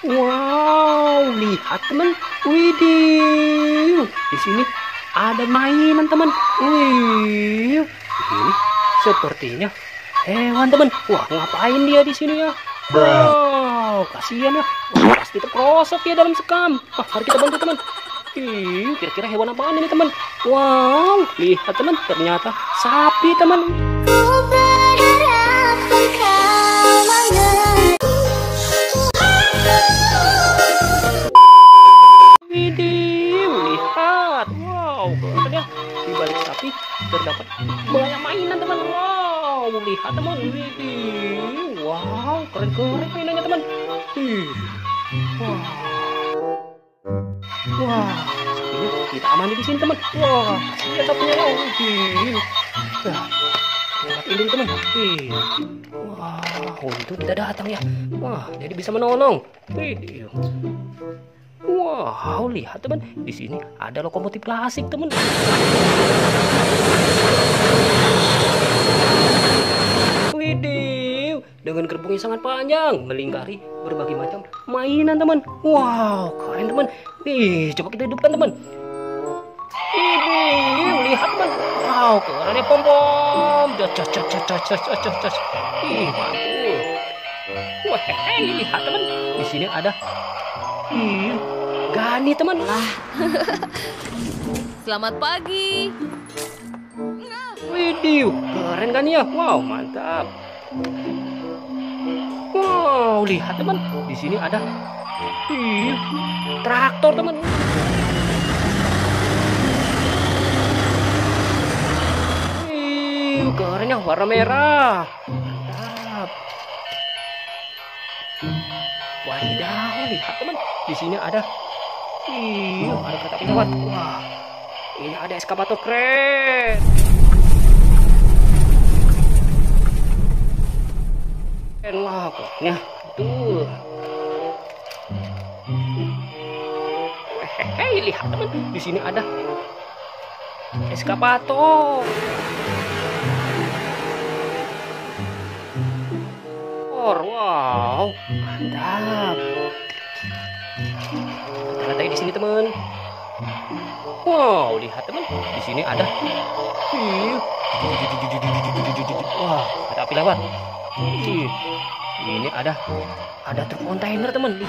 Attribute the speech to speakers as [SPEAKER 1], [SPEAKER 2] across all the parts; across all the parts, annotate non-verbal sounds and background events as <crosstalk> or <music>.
[SPEAKER 1] Wow, lihat teman. Widih. Di sini ada mainan teman. Wih. Ini sepertinya hewan teman. Wah, ngapain dia di sini ya? Wow, kasihan ya. Wah, pasti terperosok ya dalam sekam. Wah, mari kita bantu teman. Ih, kira-kira hewan apaan ini teman? Wow, lihat teman, ternyata sapi teman. Lihat teman. Widih. Wow, keren-keren mainannya teman. Ih. Wah. Wah, sapinya kita amani di sini teman. Wah. Wow, widih. Nah, Lihat ini teman. Wah, untung kita datang ya. Wah, jadi bisa menolong. Wow, lihat teman, di sini ada lokomotif klasik teman. Dengan gerbong yang sangat panjang, melingkari berbagai macam mainan teman. Wow, keren teman. Ih, coba kita hidupkan teman. Widih, lihat teman. Wow, keren ya pom pom. Cas cas cas cas cas. Ih, mantul. Wah, hehehe, lihat teman. Di sini ada. Ih, Gani teman. <laughs>
[SPEAKER 2] Selamat pagi.
[SPEAKER 1] Widih, keren kan ya? Wow, mantap. Wow, lihat teman, di sini ada ih, traktor teman. Ih, keren ya, warna merah. Mantap. Wadidaw, lihat teman, di sini ada ih, ada kereta api lewat. Wah, ini ada eskavator keren. Keren lah pokoknya. Tuh. Hehehe, lihat teman, di sini ada eskavator. Wow, mantap. Lantai di sini teman. Wow, lihat teman, di sini ada. Wah, kereta api lewat. Ini ada ada truk kontainer teman.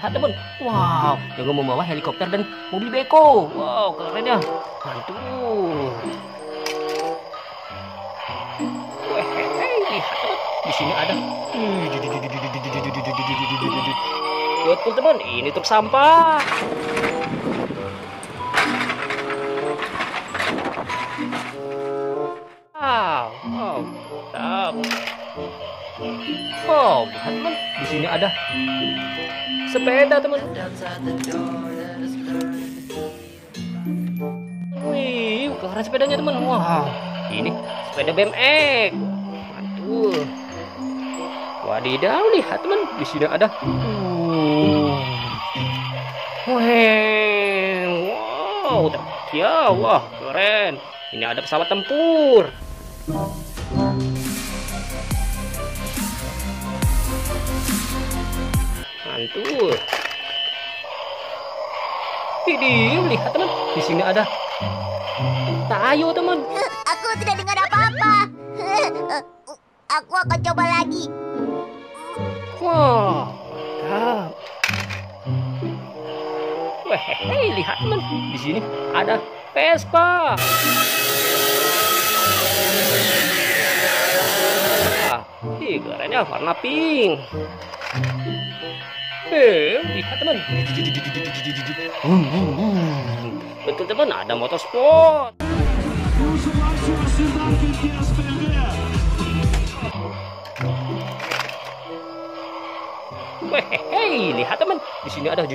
[SPEAKER 1] Lihat teman. Wow, jago membawa helikopter dan mobil beko. Wow, keren ya. Mantul. Lihat. Di sini ada. Betul teman, ini truk sampah. Wow, lihat teman, di sini ada sepeda teman. Wih, keren sepedanya teman. Wah, ini sepeda BMX. Mantul. Wadidaw, lihat teman, di sini ada. Wih, wow, ya, wah, keren. Ini ada pesawat tempur. Mantul. Ini lihat teman, di sini ada tayo teman.
[SPEAKER 3] Aku tidak dengar apa-apa. Aku akan coba lagi.
[SPEAKER 1] Wah, mantap. Wehehe, lihat teman, di sini ada Vespa. Ah, ih, keren ya, warna pink. Eh, lihat teman. Betul teman, ada motorsport. Wehehe, lihat teman, di sini ada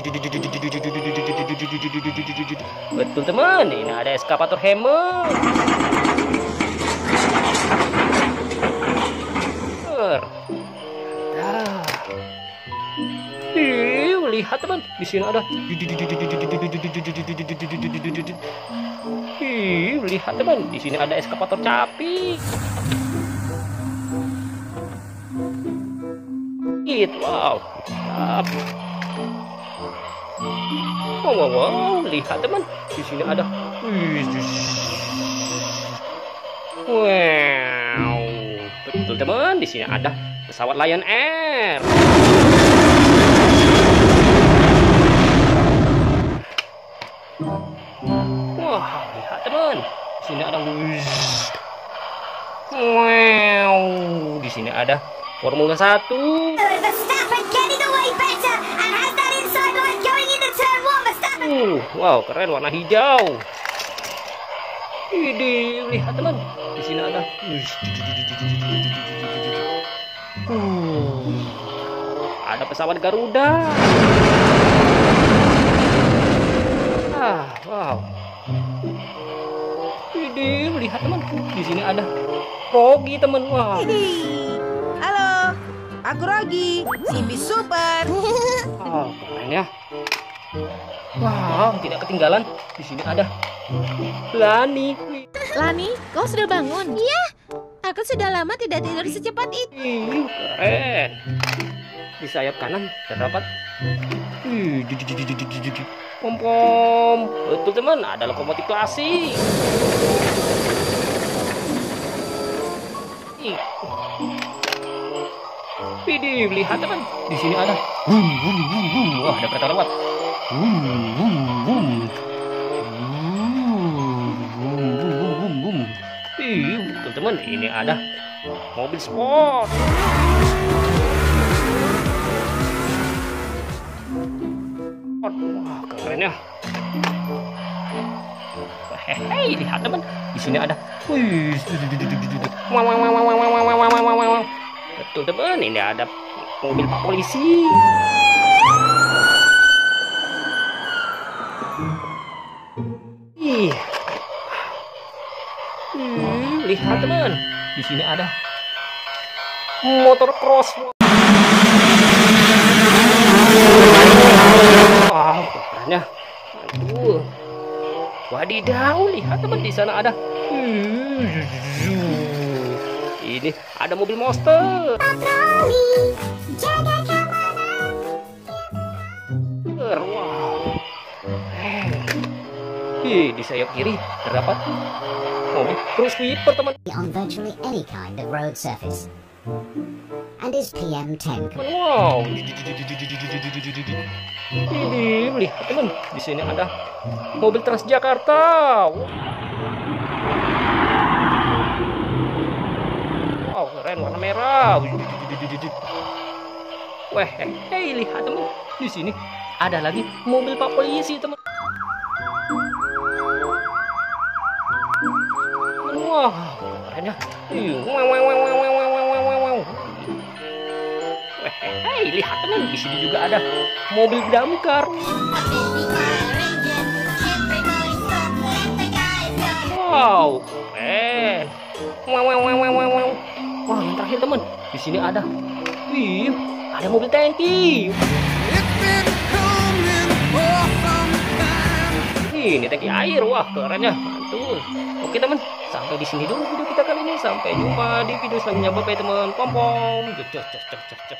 [SPEAKER 1] betul teman, ini ada eskavator hammer. lihat teman. Di sini ada. Hi, lihat teman. Di sini ada eskapator capi. It wow. Wow wow wow. Lihat teman. Di sini ada. Wow. Betul teman. Di sini ada pesawat Lion Air. Lihat teman, di sini ada. Wow, di sini ada Formula 1.
[SPEAKER 3] Verstappen getting away better and has that inside line going into turn one. Verstappen.
[SPEAKER 1] Uh, wow, keren warna hijau. Ini lihat teman, di sini ada. Uh, ada pesawat Garuda. Ah, wow. Ini lihat teman, di sini ada Rogi teman. Wah,
[SPEAKER 2] halo, aku Rogi, si bis super.
[SPEAKER 1] ah, <laughs> keren ya. Wow, tidak ketinggalan. Di sini ada Lani.
[SPEAKER 4] Lani, kau sudah bangun? Iya. Aku sudah lama tidak tidur secepat itu.
[SPEAKER 1] Ih, keren di sayap kanan terdapat hmm. pom pom. Betul teman. Ada lokomotif klasik. Pidi lihat teman, di sini ada. Wum, wum, wum, wum. Wah, ada kereta lewat. Wum, wum, wum. Teman-teman, ini ada. Mobil sport. Wah, keren ya. Hei, lihat teman, di sini ada. Wih, betul teman, ini ada mobil polisi. Hmm, lihat teman, di sini ada motor cross. Wadidaw, lihat teman di sana ada. Ini ada mobil monster.
[SPEAKER 3] Patroli, jaga keamanan.
[SPEAKER 1] Wow. Eh. Di sayap kiri terdapat mobil cruise sweeper teman.
[SPEAKER 5] on virtually any kind of road surface. And is PM10
[SPEAKER 1] Wow. Ini lihat teman, di sini ada mobil Transjakarta. Wow, keren warna merah. Wah, hei lihat teman, di sini ada lagi mobil pak polisi teman. Wah, keren ya. Ih, hei, lihat teman, di sini juga ada mobil damkar. Wow, keren. Wow, wow, wow, wow, wow. Wah, yang terakhir teman, di sini ada, wih, ada mobil tangki. Ini tangki air, wah keren ya, mantul. Oke teman, sampai di sini dulu video kita kali ini. Sampai jumpa di video selanjutnya. Bye teman. Pom pom. Cus, cus, cus.